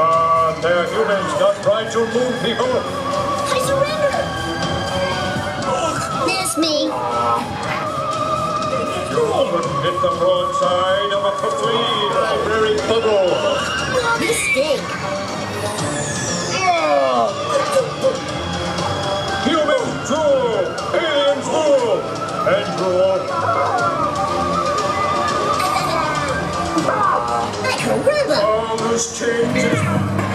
on, they're humans, not trying to move people. I surrender! Miss me! You wouldn't hit the broadside of a complete library puddle. No mistake! Human drool, alien drool, and drool. Like a river! All this changes.